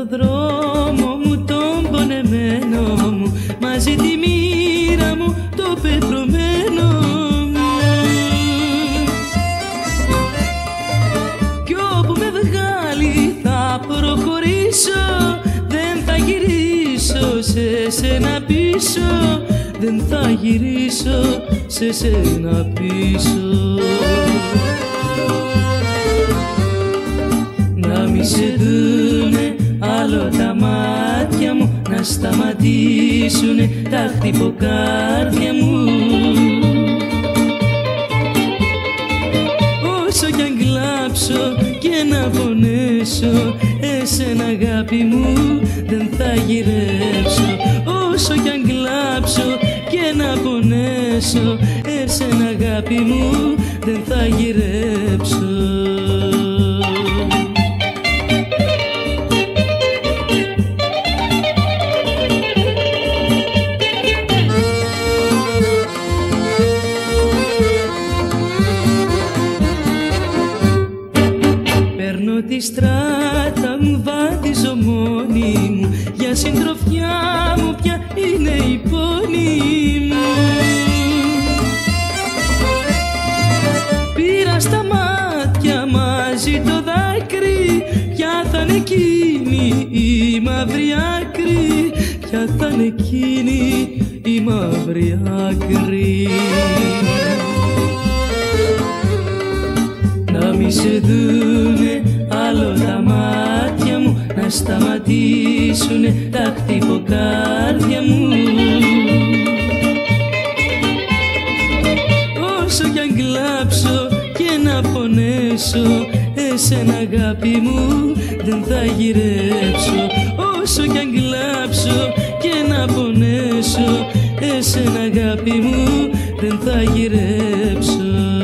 Παίρνω το δρόμο μου τον πονεμένο μου. Μαζί τη μοίρα μου το πεπρωμένο μου. Κι όπου με βγάλει θα προχωρήσω. Δεν θα γυρίσω σε σένα πίσω. Δεν θα γυρίσω σε σένα πίσω Να σταματήσουνε τα χτυποκάρδια μου. Όσο κι αν κλάψω και να πονέσω Εσένα αγάπη μου δεν θα γυρέψω. Όσο κι αν κλάψω και να πονέσω Εσένα αγάπη μου δεν θα γυρέψω τη στράτα μου, βάδιζω μόνη μου. Για συντροφιά μου πια είναι η πόνη μου. Πήρα στα μάτια μαζί το δάκρυ Ποια θα είναι εκείνη η μαύρη άκρη. Ποια θα είναι εκείνη η μαύρη άκρη Να σταματήσουνε τα χτυποκάρδια μου. Όσο κι αν κλάψω και να πονέσω Εσένα αγάπη μου δεν θα γυρέψω. Όσο κι αν κλάψω και να πονέσω Εσένα αγάπη μου δεν θα γυρέψω